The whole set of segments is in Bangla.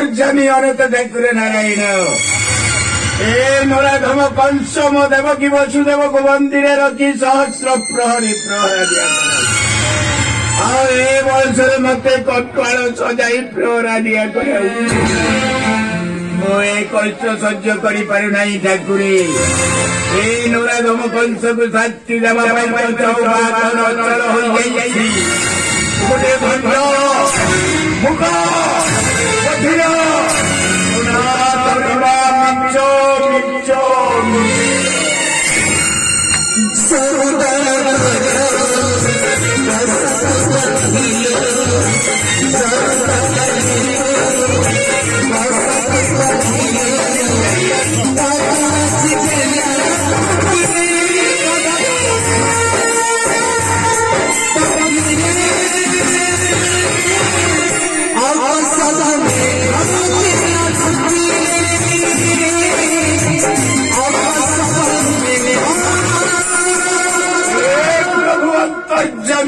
ಅಂತರ್ಜಮಿ দেখে নারায়ণ এ নরাধম পঞ্চম দেব কি বসুদেব মন্দিরে রকি সহস্র প্রহরী প্রহরাদ আর এ মতে কটকাল সজাই প্রহরা দিয়া করে এ কষ্ট সহ্য করি পারু নাই ঠাকুরে এই নরাধম কংসকু শাস্তি দেওয়া গোটে Sevda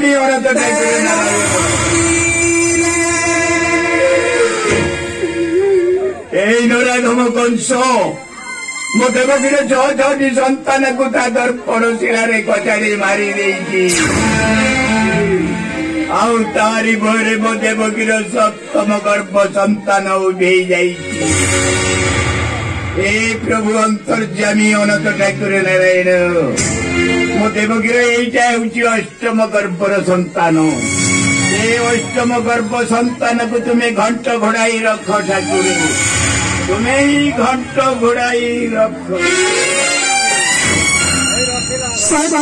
আমি ওরা তো এই ନରାଧମ କଂସ ମୋ ଦେବକୀର ଛଅ ଛଅଟି ସନ୍ତାନକୁ ତା ଦର୍ପଣ ଶିଳାରେ କଚାରି ମାରି ଦେଇଛି ଆଉ ତାରି ଭୟରେ ମୋ ଦେବକୀର ସପ୍ତମ ଗର୍ଭ ସନ୍ତାନ ଉଭେଇ ଯାଇଛି এই প্রভু অন্তর্যামী অনন্ত ঠাকুর নারায়ণ ମୋ ଦେବଗିର ଏଇଟା ହେଉଛି ଅଷ୍ଟମ ଗର୍ଭର ସନ୍ତାନ ଏ ଅଷ୍ଟମ ଗର୍ଭ ସନ୍ତାନକୁ ତୁମେ ଘଣ୍ଟ ଘୋଡ଼ାଇ ରଖ ଠାକୁର ତୁମେ ଘଣ୍ଟ ଘୋଡ଼ାଇ ରଖ ସଦା